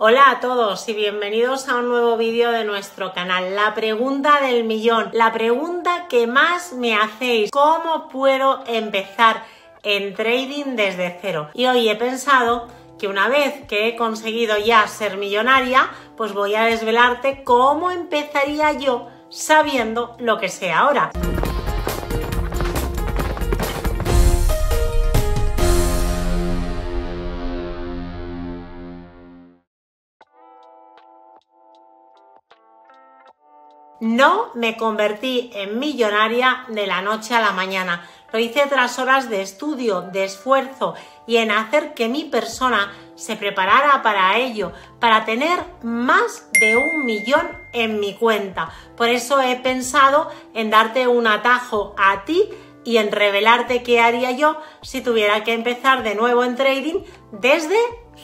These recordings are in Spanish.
Hola a todos y bienvenidos a un nuevo vídeo de nuestro canal. La pregunta del millón, la pregunta que más me hacéis, ¿cómo puedo empezar en trading desde cero? Y hoy he pensado que una vez que he conseguido ya ser millonaria, pues voy a desvelarte cómo empezaría yo sabiendo lo que sé ahora. No me convertí en millonaria de la noche a la mañana. Lo hice tras horas de estudio, de esfuerzo y en hacer que mi persona se preparara para ello, para tener más de un millón en mi cuenta. Por eso he pensado en darte un atajo a ti y en revelarte qué haría yo si tuviera que empezar de nuevo en trading desde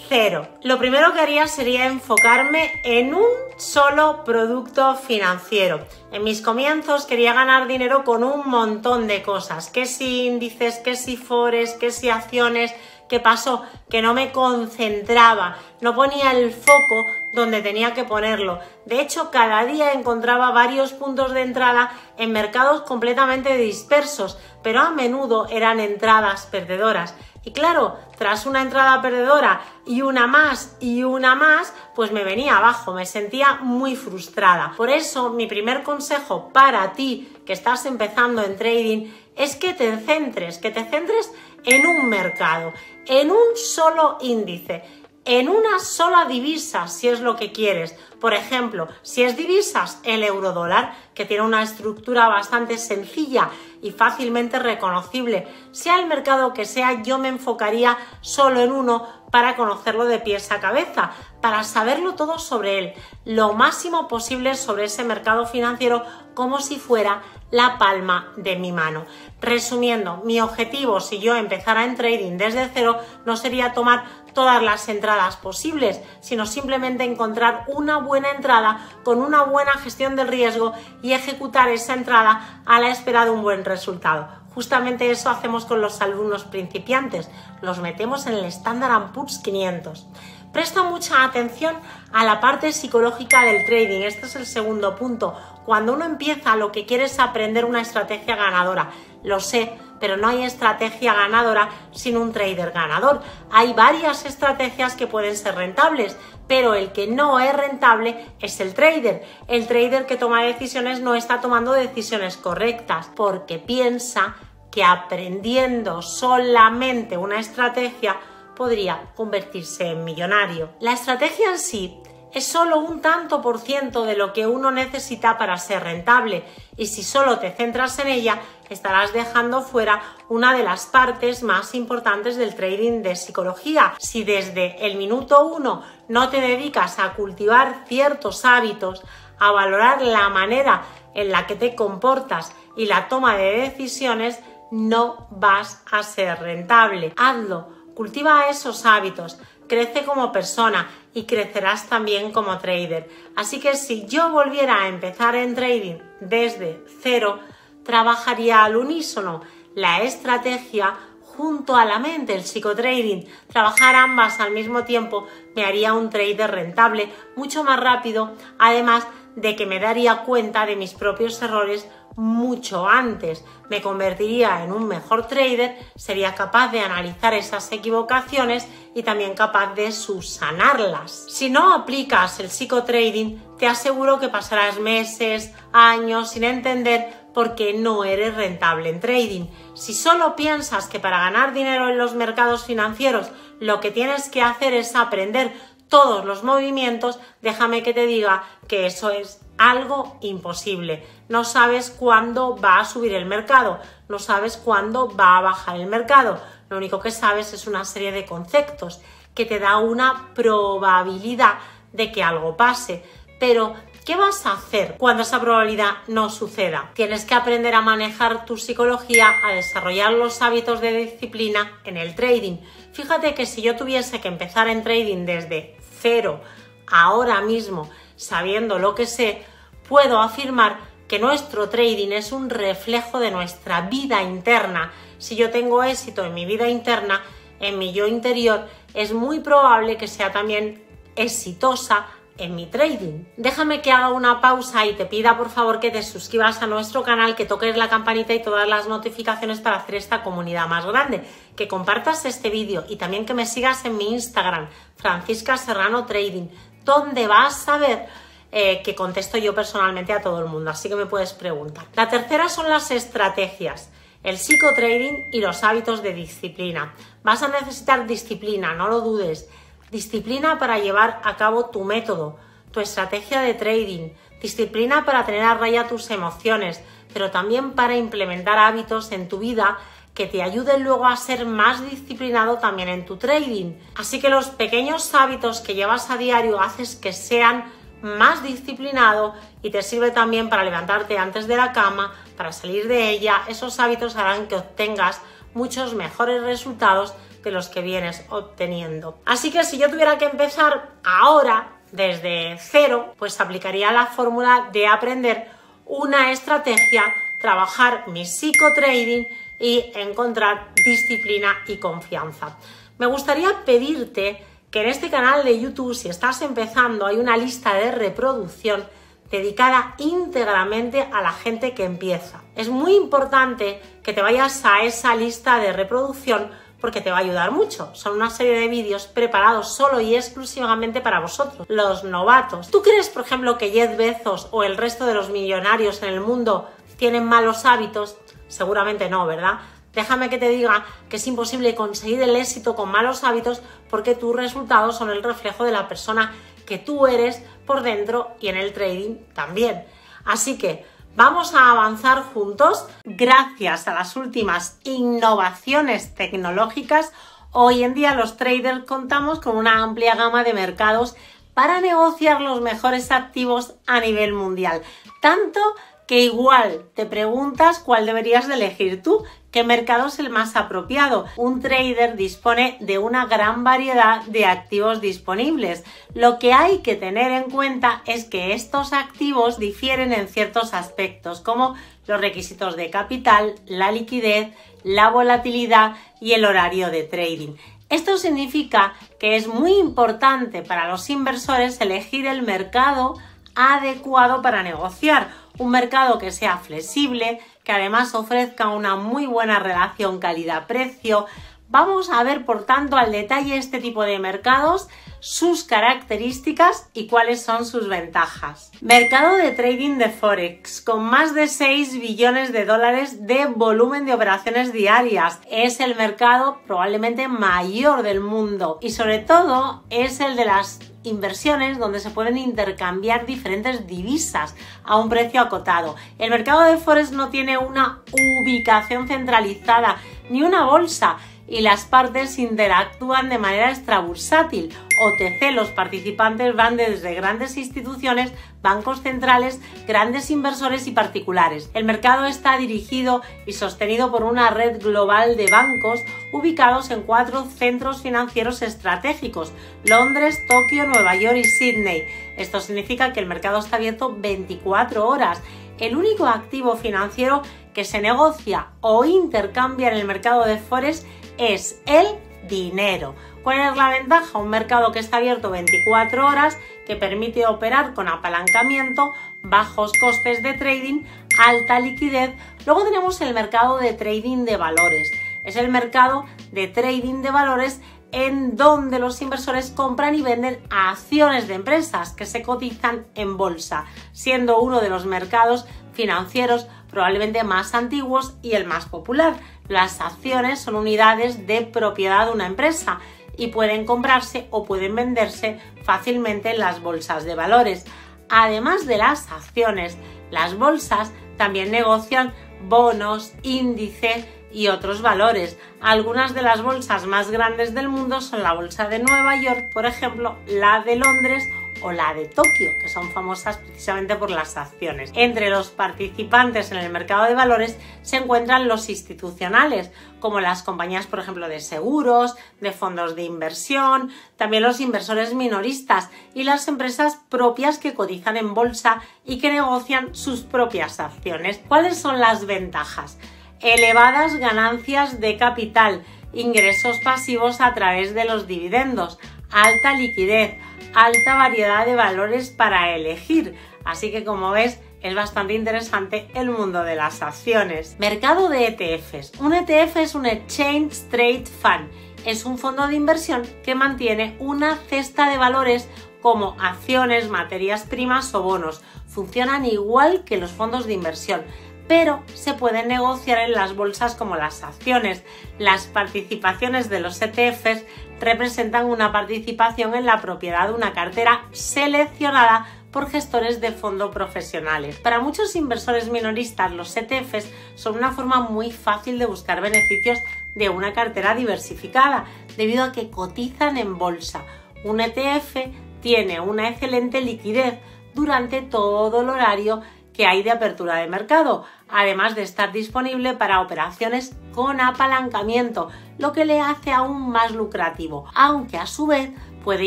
cero. Lo primero que haría sería enfocarme en un solo producto financiero. En mis comienzos quería ganar dinero con un montón de cosas, que si índices, que si fores, que si acciones. ¿Qué pasó? Que no me concentraba, no ponía el foco donde tenía que ponerlo. De hecho, cada día encontraba varios puntos de entrada en mercados completamente dispersos, pero a menudo eran entradas perdedoras. Y claro, tras una entrada perdedora y una más y una más, pues me venía abajo, me sentía muy frustrada. Por eso, mi primer consejo para ti que estás empezando en trading es que te centres, que te centres en un mercado, en un solo índice en una sola divisa, si es lo que quieres. Por ejemplo, si es divisas, el euro dólar, que tiene una estructura bastante sencilla y fácilmente reconocible. Sea el mercado que sea, yo me enfocaría solo en uno para conocerlo de pies a cabeza, para saberlo todo sobre él, lo máximo posible sobre ese mercado financiero como si fuera la palma de mi mano. Resumiendo, mi objetivo si yo empezara en trading desde cero no sería tomar todas las entradas posibles, sino simplemente encontrar una buena entrada con una buena gestión del riesgo y ejecutar esa entrada a la espera de un buen resultado. Justamente eso hacemos con los alumnos principiantes, los metemos en el Standard Poor's 500. Presta mucha atención a la parte psicológica del trading. Este es el segundo punto. Cuando uno empieza, lo que quiere es aprender una estrategia ganadora. Lo sé, pero no hay estrategia ganadora sin un trader ganador. Hay varias estrategias que pueden ser rentables, pero el que no es rentable es el trader. El trader que toma decisiones no está tomando decisiones correctas porque piensa que aprendiendo solamente una estrategia podría convertirse en millonario. La estrategia en sí es solo un tanto por ciento de lo que uno necesita para ser rentable y si solo te centras en ella estarás dejando fuera una de las partes más importantes del trading de psicología. Si desde el minuto uno no te dedicas a cultivar ciertos hábitos, a valorar la manera en la que te comportas y la toma de decisiones, no vas a ser rentable. Hazlo, cultiva esos hábitos, crece como persona y crecerás también como trader. Así que si yo volviera a empezar en trading desde cero, trabajaría al unísono la estrategia junto a la mente, el psicotrading. Trabajar ambas al mismo tiempo me haría un trader rentable mucho más rápido, además de que me daría cuenta de mis propios errores mucho antes. Me convertiría en un mejor trader, sería capaz de analizar esas equivocaciones y también capaz de subsanarlas. Si no aplicas el psicotrading, te aseguro que pasarás meses, años sin entender por qué no eres rentable en trading. Si solo piensas que para ganar dinero en los mercados financieros lo que tienes que hacer es aprender todos los movimientos, déjame que te diga que eso es algo imposible. No sabes cuándo va a subir el mercado, no sabes cuándo va a bajar el mercado. Lo único que sabes es una serie de conceptos que te da una probabilidad de que algo pase. Pero, ¿qué vas a hacer cuando esa probabilidad no suceda? Tienes que aprender a manejar tu psicología, a desarrollar los hábitos de disciplina en el trading. Fíjate que si yo tuviese que empezar en trading desde cero, ahora mismo, sabiendo lo que sé, puedo afirmar que nuestro trading es un reflejo de nuestra vida interna. Si yo tengo éxito en mi vida interna, en mi yo interior, es muy probable que sea también exitosa en mi trading. Déjame que haga una pausa y te pida por favor que te suscribas a nuestro canal, que toques la campanita y todas las notificaciones para hacer esta comunidad más grande, que compartas este vídeo y también que me sigas en mi Instagram, Francisca Serrano Trading, donde vas a ver eh, que contesto yo personalmente a todo el mundo, así que me puedes preguntar. La tercera son las estrategias el psicotrading y los hábitos de disciplina. Vas a necesitar disciplina, no lo dudes. Disciplina para llevar a cabo tu método, tu estrategia de trading. Disciplina para tener a raya tus emociones, pero también para implementar hábitos en tu vida que te ayuden luego a ser más disciplinado también en tu trading. Así que los pequeños hábitos que llevas a diario haces que sean más disciplinado y te sirve también para levantarte antes de la cama, para salir de ella. Esos hábitos harán que obtengas muchos mejores resultados de los que vienes obteniendo. Así que si yo tuviera que empezar ahora, desde cero, pues aplicaría la fórmula de aprender una estrategia, trabajar mi psicotrading y encontrar disciplina y confianza. Me gustaría pedirte que en este canal de YouTube, si estás empezando, hay una lista de reproducción dedicada íntegramente a la gente que empieza. Es muy importante que te vayas a esa lista de reproducción porque te va a ayudar mucho. Son una serie de vídeos preparados solo y exclusivamente para vosotros, los novatos. ¿Tú crees, por ejemplo, que Jeff Bezos o el resto de los millonarios en el mundo tienen malos hábitos? Seguramente no, ¿verdad? Déjame que te diga que es imposible conseguir el éxito con malos hábitos porque tus resultados son el reflejo de la persona que tú eres por dentro y en el trading también. Así que vamos a avanzar juntos. Gracias a las últimas innovaciones tecnológicas, hoy en día los traders contamos con una amplia gama de mercados para negociar los mejores activos a nivel mundial. Tanto que igual te preguntas cuál deberías de elegir tú, qué mercado es el más apropiado. Un trader dispone de una gran variedad de activos disponibles. Lo que hay que tener en cuenta es que estos activos difieren en ciertos aspectos, como los requisitos de capital, la liquidez, la volatilidad y el horario de trading. Esto significa que es muy importante para los inversores elegir el mercado adecuado para negociar, un mercado que sea flexible, que además ofrezca una muy buena relación calidad-precio. Vamos a ver, por tanto, al detalle este tipo de mercados, sus características y cuáles son sus ventajas. Mercado de trading de Forex, con más de 6 billones de dólares de volumen de operaciones diarias. Es el mercado probablemente mayor del mundo y sobre todo es el de las inversiones donde se pueden intercambiar diferentes divisas a un precio acotado. El mercado de Forex no tiene una ubicación centralizada ni una bolsa y las partes interactúan de manera extrabursátil. OTC, los participantes van desde grandes instituciones, bancos centrales, grandes inversores y particulares. El mercado está dirigido y sostenido por una red global de bancos ubicados en cuatro centros financieros estratégicos, Londres, Tokio, Nueva York y Sydney. Esto significa que el mercado está abierto 24 horas. El único activo financiero que se negocia o intercambia en el mercado de Forex es el dinero. ¿Cuál es la ventaja? Un mercado que está abierto 24 horas, que permite operar con apalancamiento, bajos costes de trading, alta liquidez. Luego tenemos el mercado de trading de valores. Es el mercado de trading de valores en donde los inversores compran y venden acciones de empresas que se cotizan en bolsa, siendo uno de los mercados financieros probablemente más antiguos y el más popular. Las acciones son unidades de propiedad de una empresa y pueden comprarse o pueden venderse fácilmente en las bolsas de valores. Además de las acciones, las bolsas también negocian bonos, índice y otros valores. Algunas de las bolsas más grandes del mundo son la bolsa de Nueva York, por ejemplo, la de Londres o la de Tokio, que son famosas precisamente por las acciones. Entre los participantes en el mercado de valores se encuentran los institucionales, como las compañías, por ejemplo, de seguros, de fondos de inversión, también los inversores minoristas y las empresas propias que cotizan en bolsa y que negocian sus propias acciones. ¿Cuáles son las ventajas? Elevadas ganancias de capital, ingresos pasivos a través de los dividendos, alta liquidez, alta variedad de valores para elegir. Así que como ves, es bastante interesante el mundo de las acciones. Mercado de ETFs. Un ETF es un Exchange Trade Fund. Es un fondo de inversión que mantiene una cesta de valores como acciones, materias primas o bonos. Funcionan igual que los fondos de inversión, pero se pueden negociar en las bolsas como las acciones. Las participaciones de los ETFs representan una participación en la propiedad de una cartera seleccionada por gestores de fondo profesionales. Para muchos inversores minoristas, los ETFs son una forma muy fácil de buscar beneficios de una cartera diversificada, debido a que cotizan en bolsa. Un ETF tiene una excelente liquidez durante todo el horario que hay de apertura de mercado, además de estar disponible para operaciones con apalancamiento, lo que le hace aún más lucrativo, aunque a su vez puede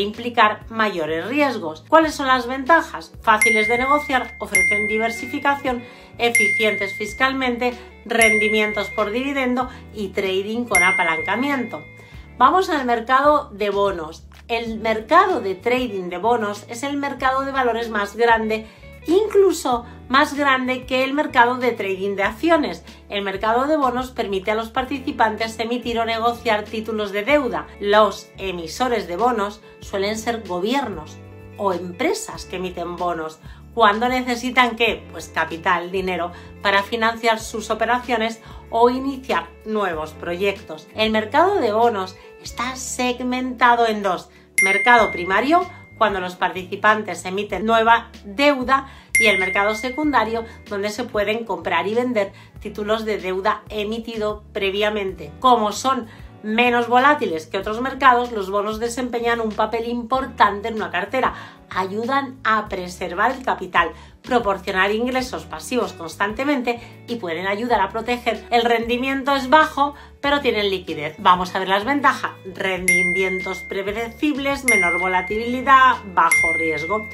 implicar mayores riesgos. ¿Cuáles son las ventajas? Fáciles de negociar, ofrecen diversificación, eficientes fiscalmente, rendimientos por dividendo y trading con apalancamiento. Vamos al mercado de bonos. El mercado de trading de bonos es el mercado de valores más grande incluso más grande que el mercado de trading de acciones. El mercado de bonos permite a los participantes emitir o negociar títulos de deuda. Los emisores de bonos suelen ser gobiernos o empresas que emiten bonos. Cuando necesitan qué? Pues capital, dinero, para financiar sus operaciones o iniciar nuevos proyectos. El mercado de bonos está segmentado en dos. Mercado primario, cuando los participantes emiten nueva deuda y el mercado secundario donde se pueden comprar y vender títulos de deuda emitido previamente. Como son menos volátiles que otros mercados, los bonos desempeñan un papel importante en una cartera, ayudan a preservar el capital, proporcionar ingresos pasivos constantemente y pueden ayudar a proteger. El rendimiento es bajo, pero tienen liquidez. Vamos a ver las ventajas. Rendimientos predecibles, menor volatilidad, bajo riesgo.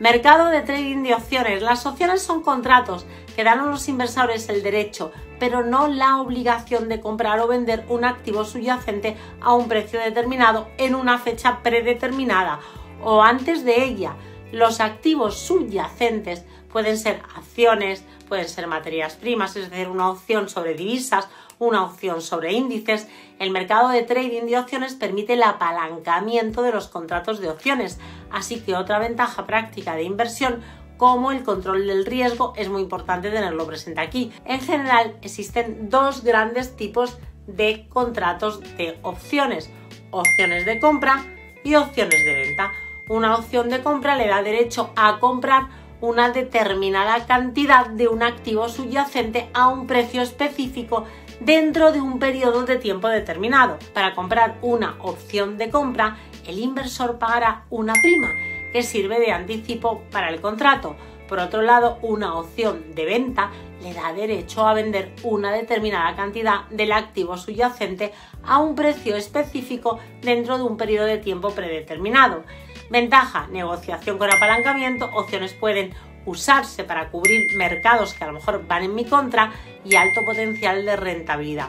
Mercado de trading de opciones. Las opciones son contratos que dan a los inversores el derecho, pero no la obligación de comprar o vender un activo subyacente a un precio determinado en una fecha predeterminada o antes de ella. Los activos subyacentes pueden ser acciones, pueden ser materias primas, es decir, una opción sobre divisas, una opción sobre índices. El mercado de trading de opciones permite el apalancamiento de los contratos de opciones, así que otra ventaja práctica de inversión como el control del riesgo es muy importante tenerlo presente aquí. En general existen dos grandes tipos de contratos de opciones, opciones de compra y opciones de venta. Una opción de compra le da derecho a comprar una determinada cantidad de un activo subyacente a un precio específico dentro de un periodo de tiempo determinado. Para comprar una opción de compra, el inversor pagará una prima que sirve de anticipo para el contrato. Por otro lado, una opción de venta le da derecho a vender una determinada cantidad del activo subyacente a un precio específico dentro de un periodo de tiempo predeterminado. Ventaja, negociación con apalancamiento, opciones pueden usarse para cubrir mercados que a lo mejor van en mi contra y alto potencial de rentabilidad.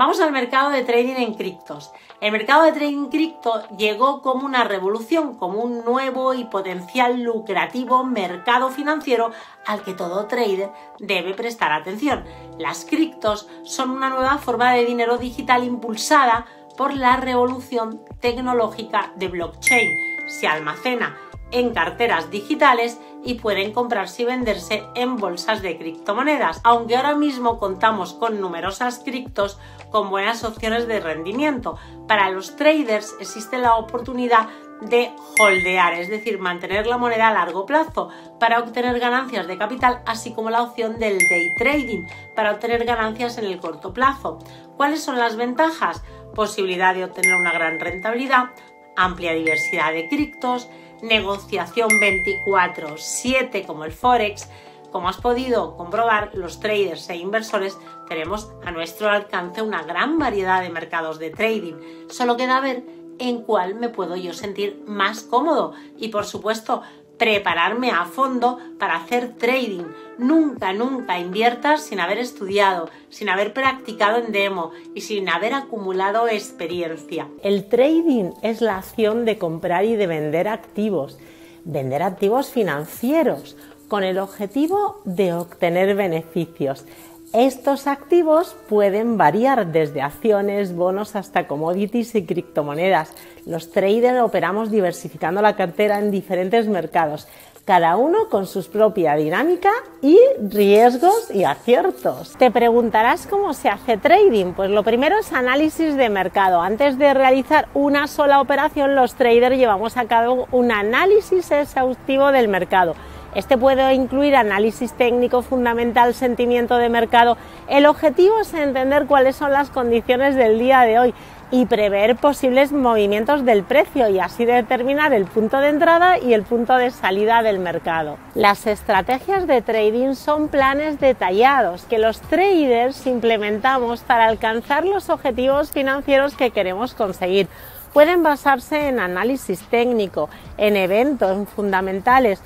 Vamos al mercado de trading en criptos. El mercado de trading cripto llegó como una revolución, como un nuevo y potencial lucrativo mercado financiero al que todo trader debe prestar atención. Las criptos son una nueva forma de dinero digital impulsada por la revolución tecnológica de blockchain. Se almacena en carteras digitales y pueden comprarse y venderse en bolsas de criptomonedas, aunque ahora mismo contamos con numerosas criptos con buenas opciones de rendimiento. Para los traders existe la oportunidad de holdear, es decir, mantener la moneda a largo plazo para obtener ganancias de capital, así como la opción del day trading para obtener ganancias en el corto plazo. ¿Cuáles son las ventajas? Posibilidad de obtener una gran rentabilidad, amplia diversidad de criptos, negociación 24/7 como el Forex, como has podido comprobar, los traders e inversores tenemos a nuestro alcance una gran variedad de mercados de trading. Solo queda ver en cuál me puedo yo sentir más cómodo y por supuesto prepararme a fondo para hacer trading. Nunca, nunca inviertas sin haber estudiado, sin haber practicado en demo y sin haber acumulado experiencia. El trading es la acción de comprar y de vender activos, vender activos financieros con el objetivo de obtener beneficios. Estos activos pueden variar desde acciones, bonos hasta commodities y criptomonedas. Los traders operamos diversificando la cartera en diferentes mercados, cada uno con su propia dinámica y riesgos y aciertos. Te preguntarás cómo se hace trading. Pues lo primero es análisis de mercado. Antes de realizar una sola operación, los traders llevamos a cabo un análisis exhaustivo del mercado este puede incluir análisis técnico fundamental, sentimiento de mercado. El objetivo es entender cuáles son las condiciones del día de hoy y prever posibles movimientos del precio y así determinar el punto de entrada y el punto de salida del mercado. Las estrategias de trading son planes detallados que los traders implementamos para alcanzar los objetivos financieros que queremos conseguir pueden basarse en análisis técnico, en eventos fundamentales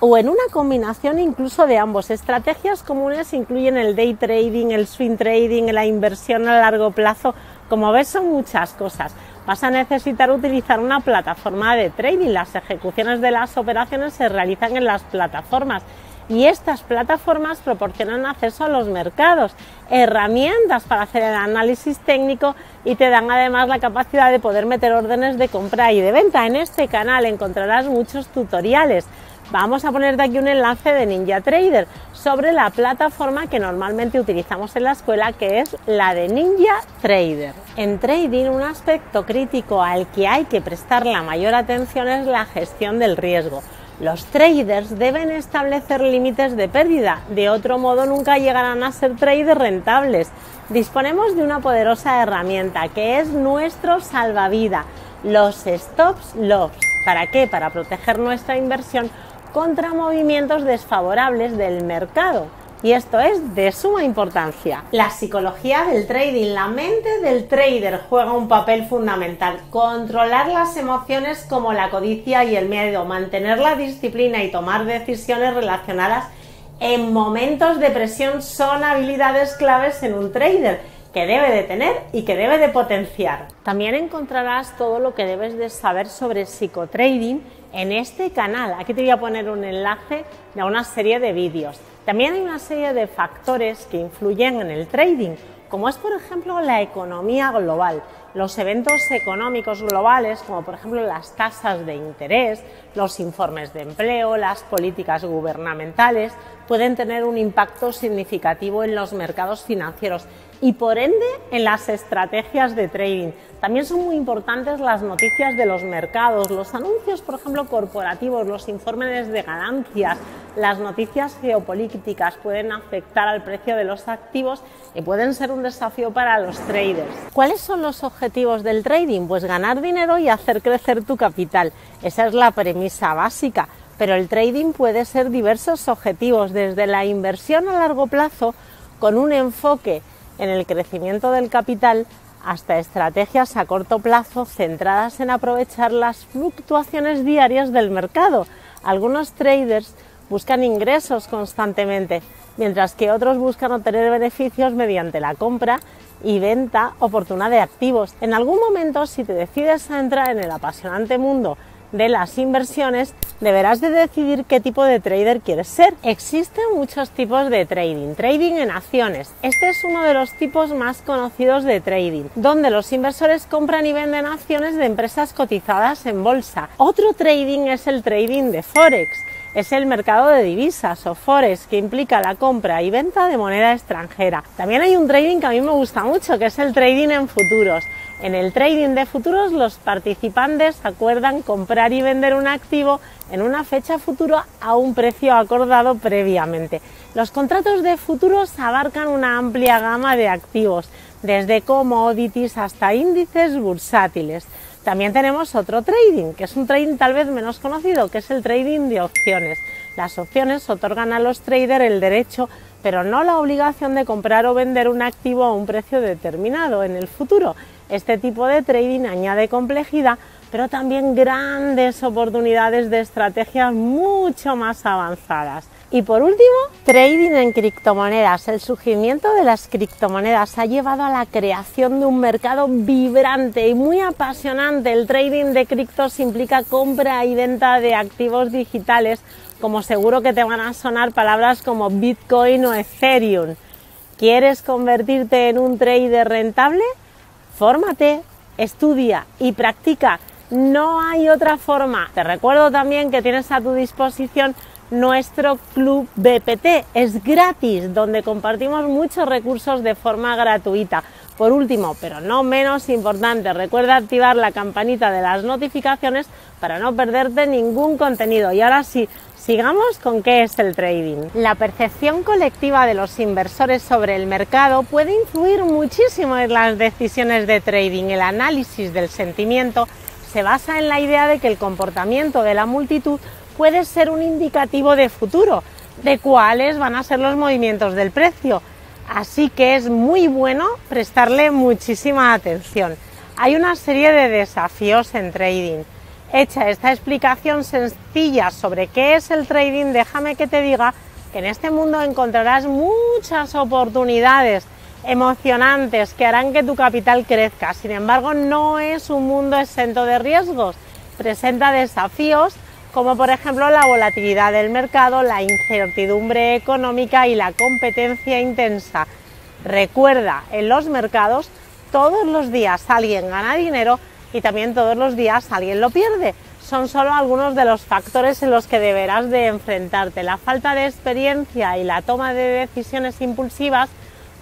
o en una combinación incluso de ambos. Estrategias comunes incluyen el day trading, el swing trading, la inversión a largo plazo. Como ves son muchas cosas. Vas a necesitar utilizar una plataforma de trading. Las ejecuciones de las operaciones se realizan en las plataformas y estas plataformas proporcionan acceso a los mercados, herramientas para hacer el análisis técnico y te dan además la capacidad de poder meter órdenes de compra y de venta. En este canal encontrarás muchos tutoriales. Vamos a ponerte aquí un enlace de Ninja Trader sobre la plataforma que normalmente utilizamos en la escuela, que es la de Ninja Trader. En trading, un aspecto crítico al que hay que prestar la mayor atención es la gestión del riesgo. Los traders deben establecer límites de pérdida, de otro modo nunca llegarán a ser traders rentables. Disponemos de una poderosa herramienta que es nuestro salvavidas, los stops loss. ¿Para qué? Para proteger nuestra inversión contra movimientos desfavorables del mercado y esto es de suma importancia. La psicología del trading, la mente del trader juega un papel fundamental. Controlar las emociones como la codicia y el miedo, mantener la disciplina y tomar decisiones relacionadas en momentos de presión son habilidades claves en un trader que debe de tener y que debe de potenciar. También encontrarás todo lo que debes de saber sobre psicotrading en este canal. Aquí te voy a poner un enlace de una serie de vídeos. También hay una serie de factores que influyen en el trading, como es por ejemplo la economía global, los eventos económicos globales, como por ejemplo las tasas de interés, los informes de empleo, las políticas gubernamentales, pueden tener un impacto significativo en los mercados financieros y por ende en las estrategias de trading. También son muy importantes las noticias de los mercados, los anuncios, por ejemplo, corporativos, los informes de ganancias, las noticias geopolíticas pueden afectar al precio de los activos y pueden ser un desafío para los traders. ¿Cuáles son los objetivos del trading? Pues ganar dinero y hacer crecer tu capital. Esa es la premisa básica. Pero el trading puede ser diversos objetivos, desde la inversión a largo plazo con un enfoque en el crecimiento del capital hasta estrategias a corto plazo centradas en aprovechar las fluctuaciones diarias del mercado. Algunos traders buscan ingresos constantemente, mientras que otros buscan obtener beneficios mediante la compra y venta oportuna de activos. En algún momento, si te decides a entrar en el apasionante mundo de las inversiones, deberás de decidir qué tipo de trader quieres ser. Existen muchos tipos de trading. Trading en acciones. Este es uno de los tipos más conocidos de trading, donde los inversores compran y venden acciones de empresas cotizadas en bolsa. Otro trading es el trading de Forex es el mercado de divisas o forex que implica la compra y venta de moneda extranjera. También hay un trading que a mí me gusta mucho, que es el trading en futuros. En el trading de futuros los participantes acuerdan comprar y vender un activo en una fecha futura a un precio acordado previamente. Los contratos de futuros abarcan una amplia gama de activos, desde commodities hasta índices bursátiles. También tenemos otro trading, que es un trading tal vez menos conocido, que es el trading de opciones. Las opciones otorgan a los traders el derecho, pero no la obligación de comprar o vender un activo a un precio determinado en el futuro. Este tipo de trading añade complejidad pero también grandes oportunidades de estrategias mucho más avanzadas. Y por último, trading en criptomonedas. El surgimiento de las criptomonedas ha llevado a la creación de un mercado vibrante y muy apasionante. El trading de criptos implica compra y venta de activos digitales, como seguro que te van a sonar palabras como Bitcoin o Ethereum. ¿Quieres convertirte en un trader rentable? Fórmate, estudia y practica. No hay otra forma. Te recuerdo también que tienes a tu disposición nuestro club BPT. Es gratis, donde compartimos muchos recursos de forma gratuita. Por último, pero no menos importante, recuerda activar la campanita de las notificaciones para no perderte ningún contenido. Y ahora sí, sigamos con qué es el trading. La percepción colectiva de los inversores sobre el mercado puede influir muchísimo en las decisiones de trading. El análisis del sentimiento se basa en la idea de que el comportamiento de la multitud puede ser un indicativo de futuro, de cuáles van a ser los movimientos del precio. Así que es muy bueno prestarle muchísima atención. Hay una serie de desafíos en trading. Hecha esta explicación sencilla sobre qué es el trading, déjame que te diga que en este mundo encontrarás muchas oportunidades emocionantes que harán que tu capital crezca. Sin embargo, no es un mundo exento de riesgos. Presenta desafíos como por ejemplo la volatilidad del mercado, la incertidumbre económica y la competencia intensa. Recuerda, en los mercados todos los días alguien gana dinero y también todos los días alguien lo pierde. Son solo algunos de los factores en los que deberás de enfrentarte. La falta de experiencia y la toma de decisiones impulsivas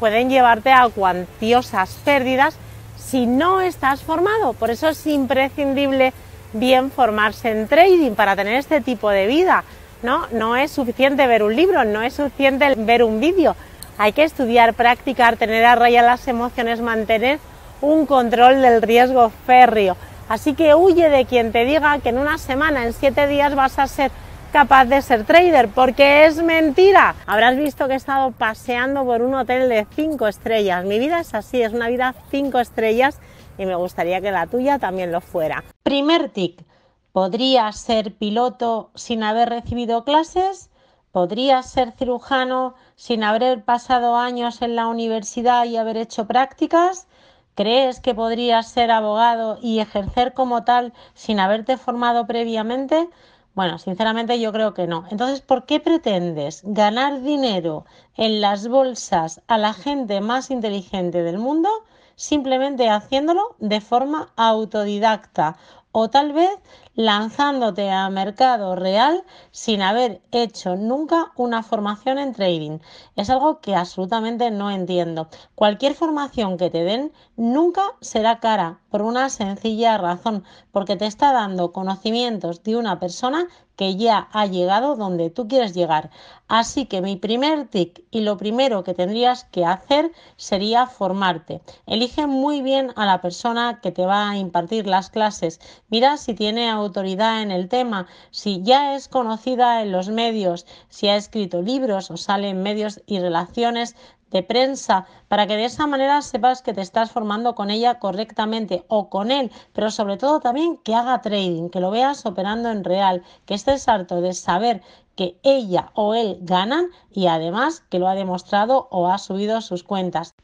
pueden llevarte a cuantiosas pérdidas si no estás formado. Por eso es imprescindible bien formarse en trading para tener este tipo de vida. ¿no? no es suficiente ver un libro, no es suficiente ver un vídeo. Hay que estudiar, practicar, tener a raya las emociones, mantener un control del riesgo férreo. Así que huye de quien te diga que en una semana, en siete días vas a ser capaz de ser trader, porque es mentira. Habrás visto que he estado paseando por un hotel de cinco estrellas. Mi vida es así, es una vida cinco estrellas y me gustaría que la tuya también lo fuera. Primer tic, ¿podrías ser piloto sin haber recibido clases? ¿Podrías ser cirujano sin haber pasado años en la universidad y haber hecho prácticas? ¿Crees que podrías ser abogado y ejercer como tal sin haberte formado previamente? Bueno, sinceramente yo creo que no. Entonces, ¿por qué pretendes ganar dinero en las bolsas a la gente más inteligente del mundo? simplemente haciéndolo de forma autodidacta o tal vez lanzándote a mercado real sin haber hecho nunca una formación en trading. Es algo que absolutamente no entiendo. Cualquier formación que te den nunca será cara por una sencilla razón, porque te está dando conocimientos de una persona que ya ha llegado donde tú quieres llegar. Así que mi primer tic y lo primero que tendrías que hacer sería formarte. Elige muy bien a la persona que te va a impartir las clases. Mira si tiene autoridad en el tema, si ya es conocida en los medios, si ha escrito libros o sale en medios y relaciones de prensa para que de esa manera sepas que te estás formando con ella correctamente o con él, pero sobre todo también que haga trading, que lo veas operando en real, que estés harto de saber que ella o él ganan y además que lo ha demostrado o ha subido sus cuentas.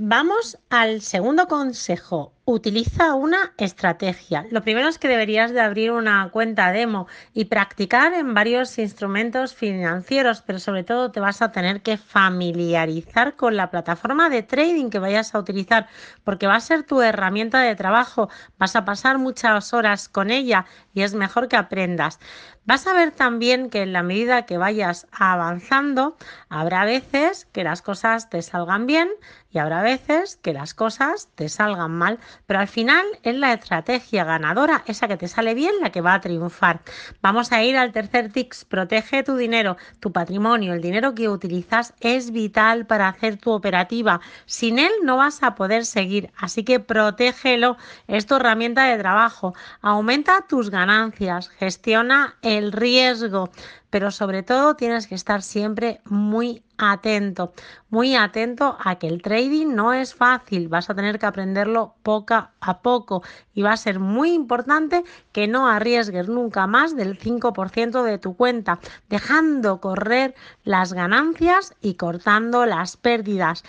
Vamos al segundo consejo. Utiliza una estrategia. Lo primero es que deberías de abrir una cuenta demo y practicar en varios instrumentos financieros, pero sobre todo te vas a tener que familiarizar con la plataforma de trading que vayas a utilizar, porque va a ser tu herramienta de trabajo. Vas a pasar muchas horas con ella y es mejor que aprendas. Vas a ver también que en la medida que vayas avanzando, habrá veces que las cosas te salgan bien y habrá veces que las cosas te salgan mal, pero al final es la estrategia ganadora, esa que te sale bien, la que va a triunfar. Vamos a ir al tercer tips, protege tu dinero, tu patrimonio, el dinero que utilizas es vital para hacer tu operativa. Sin él no vas a poder seguir, así que protégelo, es tu herramienta de trabajo. Aumenta tus ganancias, gestiona el riesgo. Pero sobre todo tienes que estar siempre muy atento, muy atento a que el trading no es fácil, vas a tener que aprenderlo poco a poco y va a ser muy importante que no arriesgues nunca más del 5% de tu cuenta, dejando correr las ganancias y cortando las pérdidas.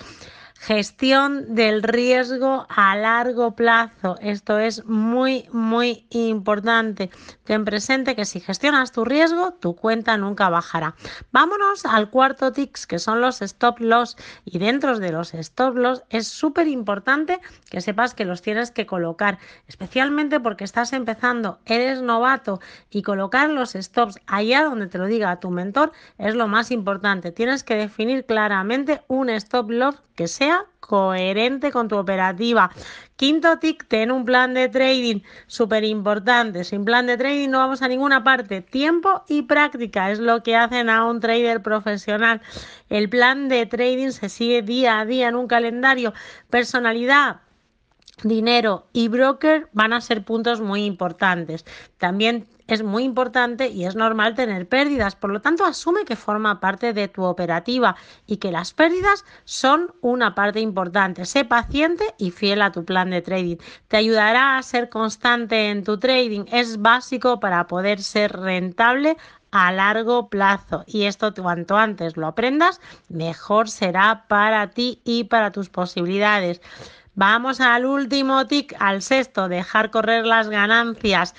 Gestión del riesgo a largo plazo. Esto es muy, muy importante. Ten presente que si gestionas tu riesgo, tu cuenta nunca bajará. Vámonos al cuarto tips, que son los stop loss. Y dentro de los stop loss es súper importante que sepas que los tienes que colocar, especialmente porque estás empezando, eres novato y colocar los stops allá donde te lo diga tu mentor es lo más importante. Tienes que definir claramente un stop loss que sea coherente con tu operativa. Quinto tic, ten un plan de trading súper importante. Sin plan de trading no vamos a ninguna parte. Tiempo y práctica es lo que hacen a un trader profesional. El plan de trading se sigue día a día en un calendario. Personalidad, dinero y broker van a ser puntos muy importantes. También es muy importante y es normal tener pérdidas, por lo tanto asume que forma parte de tu operativa y que las pérdidas son una parte importante. Sé paciente y fiel a tu plan de trading. Te ayudará a ser constante en tu trading. Es básico para poder ser rentable a largo plazo y esto cuanto antes lo aprendas mejor será para ti y para tus posibilidades. Vamos al último tic, al sexto, dejar correr las ganancias.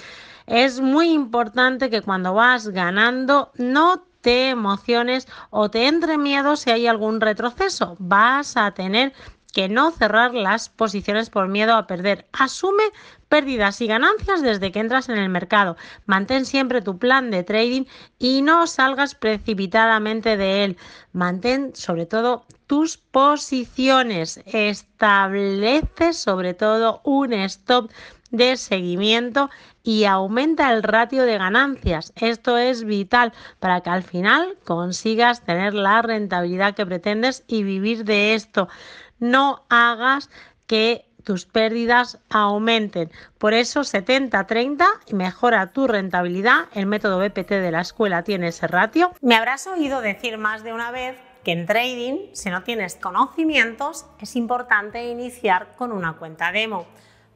Es muy importante que cuando vas ganando no te emociones o te entre miedo si hay algún retroceso. Vas a tener que no cerrar las posiciones por miedo a perder. Asume pérdidas y ganancias desde que entras en el mercado. Mantén siempre tu plan de trading y no salgas precipitadamente de él. Mantén sobre todo tus posiciones. Establece sobre todo un stop de seguimiento y aumenta el ratio de ganancias. Esto es vital para que al final consigas tener la rentabilidad que pretendes y vivir de esto. No hagas que tus pérdidas aumenten. Por eso 70-30 mejora tu rentabilidad. El método BPT de la escuela tiene ese ratio. Me habrás oído decir más de una vez que en trading, si no tienes conocimientos, es importante iniciar con una cuenta demo.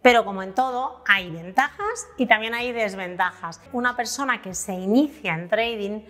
Pero como en todo, hay ventajas y también hay desventajas. Una persona que se inicia en trading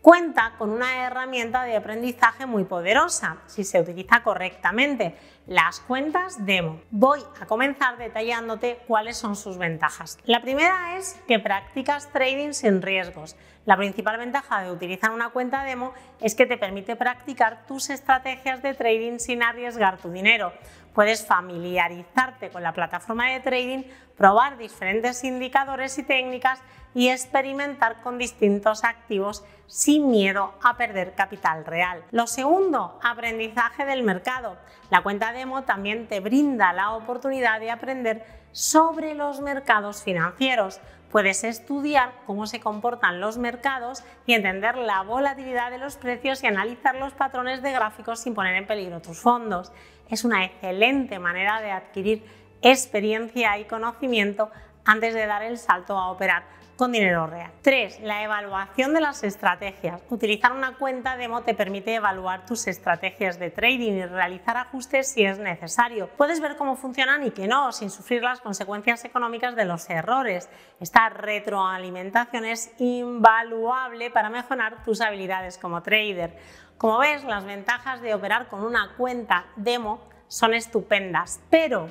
cuenta con una herramienta de aprendizaje muy poderosa si se utiliza correctamente, las cuentas demo. Voy a comenzar detallándote cuáles son sus ventajas. La primera es que practicas trading sin riesgos. La principal ventaja de utilizar una cuenta demo es que te permite practicar tus estrategias de trading sin arriesgar tu dinero. Puedes familiarizarte con la plataforma de trading, probar diferentes indicadores y técnicas y experimentar con distintos activos sin miedo a perder capital real. Lo segundo, aprendizaje del mercado. La cuenta demo también te brinda la oportunidad de aprender sobre los mercados financieros. Puedes estudiar cómo se comportan los mercados y entender la volatilidad de los precios y analizar los patrones de gráficos sin poner en peligro tus fondos. Es una excelente manera de adquirir experiencia y conocimiento antes de dar el salto a operar con dinero real. 3. La evaluación de las estrategias. Utilizar una cuenta demo te permite evaluar tus estrategias de trading y realizar ajustes si es necesario. Puedes ver cómo funcionan y que no, sin sufrir las consecuencias económicas de los errores. Esta retroalimentación es invaluable para mejorar tus habilidades como trader. Como ves, las ventajas de operar con una cuenta demo son estupendas, pero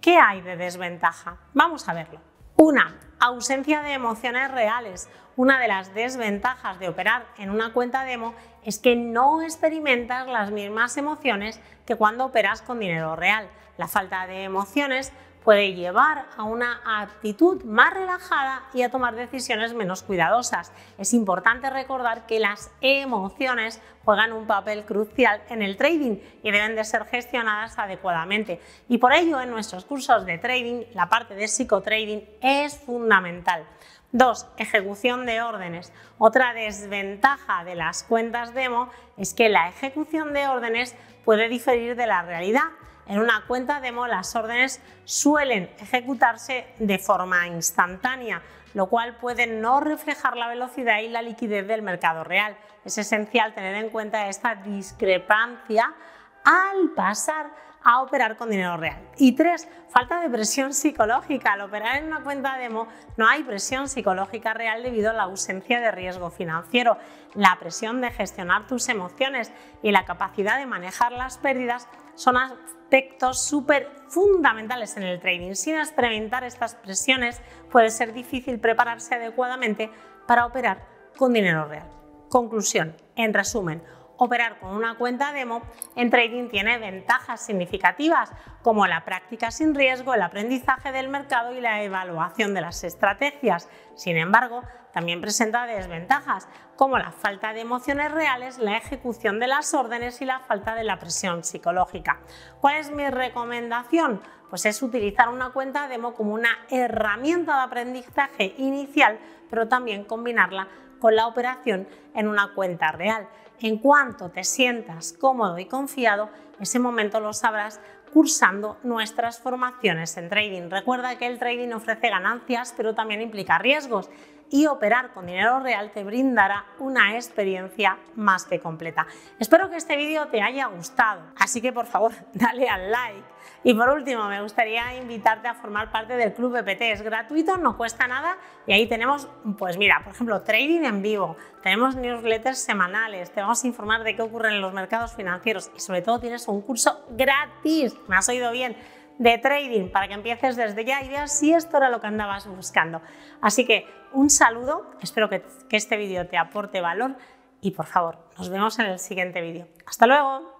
¿qué hay de desventaja? Vamos a verlo. Una, ausencia de emociones reales. Una de las desventajas de operar en una cuenta demo es que no experimentas las mismas emociones que cuando operas con dinero real. La falta de emociones puede llevar a una actitud más relajada y a tomar decisiones menos cuidadosas. Es importante recordar que las emociones juegan un papel crucial en el trading y deben de ser gestionadas adecuadamente. Y por ello en nuestros cursos de trading la parte de psicotrading es fundamental. 2. Ejecución de órdenes. Otra desventaja de las cuentas demo es que la ejecución de órdenes puede diferir de la realidad en una cuenta demo las órdenes suelen ejecutarse de forma instantánea. lo cual puede no reflejar la velocidad y la liquidez del mercado real. Es esencial tener en cuenta esta discrepancia al pasar a operar con dinero real. Y tres, falta de presión psicológica. Al operar en una cuenta demo no hay presión psicológica real debido a la ausencia de riesgo financiero. La presión de gestionar tus emociones y la capacidad de manejar las pérdidas son aspectos súper fundamentales en el trading. Sin experimentar estas presiones puede ser difícil prepararse adecuadamente para operar con dinero real. Conclusión, en resumen, Operar con una cuenta demo en trading tiene ventajas significativas como la práctica sin riesgo, el aprendizaje del mercado y la evaluación de las estrategias. Sin embargo, también presenta desventajas como la falta de emociones reales, la ejecución de las órdenes y la falta de la presión psicológica. ¿Cuál es mi recomendación? Pues es utilizar una cuenta demo como una herramienta de aprendizaje inicial, pero también combinarla con la operación en una cuenta real. En cuanto te sientas cómodo y confiado, ese momento lo sabrás cursando nuestras formaciones en trading. Recuerda que el trading ofrece ganancias, pero también implica riesgos y operar con dinero real te brindará una experiencia más que completa. Espero que este vídeo te haya gustado, así que por favor dale al like. Y por último, me gustaría invitarte a formar parte del Club EPT. Es gratuito, no cuesta nada y ahí tenemos, pues mira, por ejemplo, trading en vivo, tenemos newsletters semanales, te vamos a informar de qué ocurre en los mercados financieros y sobre todo tienes un curso gratis, me has oído bien, de trading para que empieces desde ya y veas si esto era lo que andabas buscando. Así que un saludo, espero que, que este vídeo te aporte valor y por favor, nos vemos en el siguiente vídeo. ¡Hasta luego!